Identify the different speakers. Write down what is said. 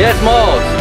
Speaker 1: Yes, Moss.